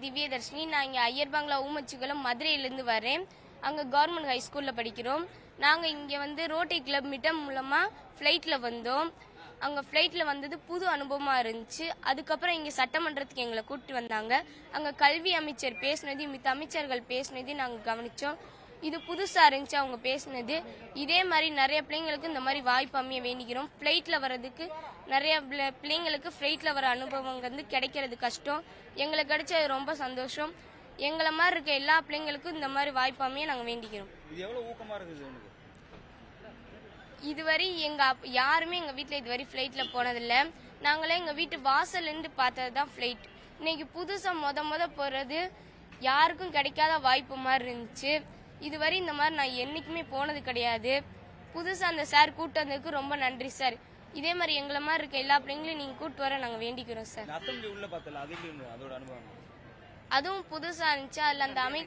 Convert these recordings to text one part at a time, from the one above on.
திவ்யதர்ஷினி. நான் இங்கே ஐயர்பாங்களா ஊமச்சிக்குளம் மதுரையிலேருந்து வரேன். அங்கே கவர்மெண்ட் ஹை ஸ்கூலில் படிக்கிறோம். நாங்கள் இங்கே வந்து ரோட்டரி கிளப் மிட்டம் மூலமாக ஃப்ளைட்டில் வந்தோம். அங்கே ஃப்ளைட்டில் வந்தது புது அனுபவமாக இருந்துச்சு. அதுக்கப்புறம் இங்கே சட்டமன்றத்துக்கு எங்களை கூப்பிட்டு வந்தாங்க. அங்கே கல்வி அமைச்சர் பேசினதையும் மித்த அமைச்சர்கள் பேசினதையும் நாங்கள் கவனித்தோம் இது புதுசாக இருந்துச்சு அவங்க பேசினது. இதே மாதிரி நிறைய பிள்ளைங்களுக்கு இந்த மாதிரி வாய்ப்பு அமைய வேண்டிக்கிறோம். ஃப்ளைட்டில் வர்றதுக்கு நிறைய பிள்ளை- பிள்ளைங்களுக்கு ஃப்ளைட்டில் வர அனுபவம் வந்து கிடைக்கிறது கஷ்டம். எங்களுக்கு கிடைச்சது ரொம்ப சந்தோஷம். எங்களை மாதிரி இருக்க எல்லா பிள்ளைங்களுக்கும் இந்த மாதிரி வாய்ப்பு அமைய நாங்கள் வேண்டிக்கிறோம். இதுவரை எங்க அப்- யாருமே எங்க வீட்ல இதுவரை ஃப்ளைட்ல போனதில்ல. நாங்களே எங்க வீட்டு வாசல்ல இருந்து பார்த்தது தான் ஃப்ளைட் இன்னைக்கு புதுசா முத முத போறது யாருக்கும் கிடைக்காத வாய்ப்பு மாதிரி இருந்துச்சு. இதுவரை இந்த மாதிரி நான் என்னைக்குமே போனது கிடையாது. புதுசா அந்த சார் கூட்டு வந்ததுக்கு ரொம்ப நன்றி சார். இதே மாதிரி எங்களை மாதிரி இருக்க எல்லா பிள்ளைங்களையும் நீங்க கூட்டு வர நாங்க வேண்டிக்கிறோம் சார். அதுவும் புதுசா இருந்துச்சு? அதுல அந்த அமை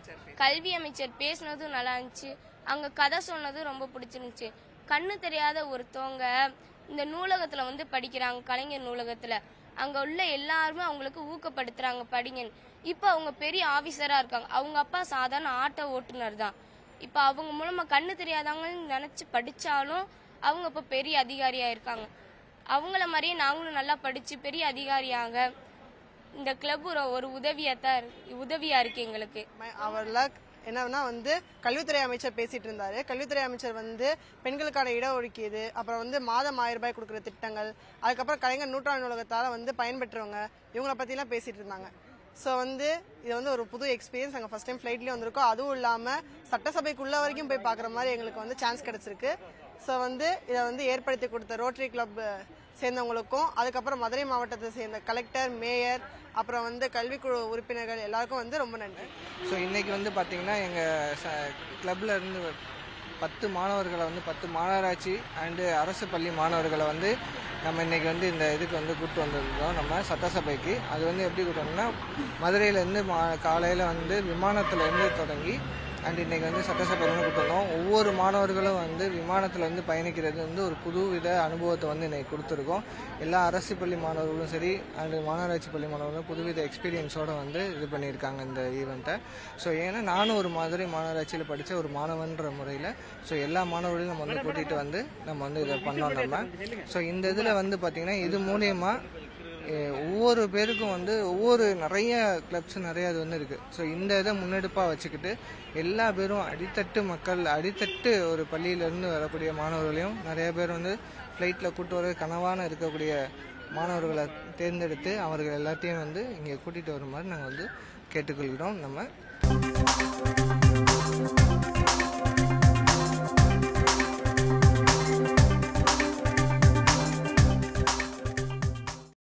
கல்வி அமைச்சர் பேசினதும் நல்லா இருந்துச்சு. அங்க கதை சொன்னதும் ரொம்ப பிடிச்சிருந்துச்சு. கண்ணு தெரியாத ஒருத்தவங்க இந்த நூலகத்துல வந்து படிக்கிறாங்க கலைஞர் நூலகத்துல. அங்க உள்ள எல்லாருமே அவங்களுக்கு ஊக்கப்படுத்துறாங்க படிங்க இப்ப அவங்க பெரிய ஆபீசரா இருக்காங்க. அவங்க அப்பா சாதாரண ஆட்டோ ஓட்டுநர் தான். இப்போ அவங்க மூலமாக கண்ணு தெரியாதவங்கன்னு நினச்சி படித்தாலும் அவங்க இப்போ பெரிய அதிகாரியாக இருக்காங்க. அவங்கள மாதிரியே நாங்களும் நல்லா படித்து பெரிய அதிகாரியாக இந்த கிளப் ஒரு உதவியாக தான் உதவியாக இருக்குது இருக்கு எங்களுக்கு. அவர் என்னன்னா வந்து கல்வித்துறை அமைச்சர் பேசிட்டு இருந்தாரு. கல்வித்துறை அமைச்சர் வந்து பெண்களுக்கான இடஒதுக்கீடு அப்புறம் வந்து மாதம் ஆயிரம் ரூபாய் கொடுக்குற திட்டங்கள் அதுக்கப்புறம் கலைஞர் நூற்றாண்டு நூலகத்தால வந்து பயன்பெற்றவங்க இவங்கள பத்திலாம் பேசிட்டு இருந்தாங்க. ஸோ வந்து இது வந்து ஒரு புது எக்ஸ்பீரியன்ஸ் நாங்கள் ஃபர்ஸ்ட் டைம் ஃப்ளைட்லேயும் வந்திருக்கோம். அதுவும் இல்லாமல் சட்டசபைக்குள்ள வரைக்கும் போய் பார்க்குற மாதிரி எங்களுக்கு வந்து சான்ஸ் கிடச்சிருக்கு. ஸோ வந்து இதை வந்து ஏற்படுத்தி கொடுத்த ரோட்டரி கிளப் சேர்ந்தவங்களுக்கும் அதுக்கப்புறம் மதுரை மாவட்டத்தை சேர்ந்த கலெக்டர் மேயர் அப்புறம் வந்து கல்விக்குழு உறுப்பினர்கள் எல்லாருக்கும் வந்து ரொம்ப நன்றி. ஸோ இன்னைக்கு வந்து பார்த்தீங்கன்னா எங்கள் கிளப்ல இருந்து பத்து மாணவர்களை வந்து பத்து மாநகராட்சி அண்டு அரசு பள்ளி மாணவர்களை வந்து நம்ம இன்னைக்கு வந்து இந்த இதுக்கு வந்து கூப்பிட்டு வந்திருந்தோம். நம்ம சட்டசபைக்கு. அது வந்து எப்படி கூப்பிட்டோம்னா மதுரையிலேருந்து மா காலையில் வந்து விமானத்துலேருந்து தொடங்கி அண்ட் இன்னைக்கு வந்து சட்டசபையில் வந்து கொடுத்துருந்தோம். ஒவ்வொரு மாணவர்களும் வந்து விமானத்தில் வந்து பயணிக்கிறது வந்து ஒரு புதுவித அனுபவத்தை வந்து இன்னைக்கு கொடுத்துருக்கோம். எல்லா அரசு பள்ளி மாணவர்களும் சரி அண்டு மாநகராட்சி பள்ளி மாணவர்களும் புதுவித எக்ஸ்பீரியன்ஸோடு வந்து இது பண்ணியிருக்காங்க இந்த ஈவெண்ட்டை ஸோ ஏன்னா நானும் ஒரு மாதிரி மாநகராட்சியில் படித்த ஒரு மாணவன்ற முறையில் ஸோ எல்லா மாணவர்களையும் நம்ம வந்து கூட்டிகிட்டு வந்து நம்ம வந்து இதை பண்ணோம் நம்ம. ஸோ இந்த இதில் வந்து பார்த்திங்கன்னா இது மூலியமாக ஒவ்வொரு பேருக்கும் வந்து ஒவ்வொரு நிறைய கிளப்ஸ் நிறைய இது வந்து இருக்குது ஸோ இந்த இதை முன்னெடுப்பாக வச்சுக்கிட்டு எல்லா பேரும் அடித்தட்டு மக்கள் அடித்தட்டு ஒரு பள்ளியிலேருந்து வரக்கூடிய மாணவர்களையும் நிறைய பேர் வந்து ஃப்ளைட்டில் கூட்டு வர கனவான இருக்கக்கூடிய மாணவர்களை தேர்ந்தெடுத்து அவர்கள் எல்லாத்தையும் வந்து இங்கே கூட்டிகிட்டு வர மாதிரி நாங்கள் வந்து கேட்டுக்கொள்கிறோம். நம்ம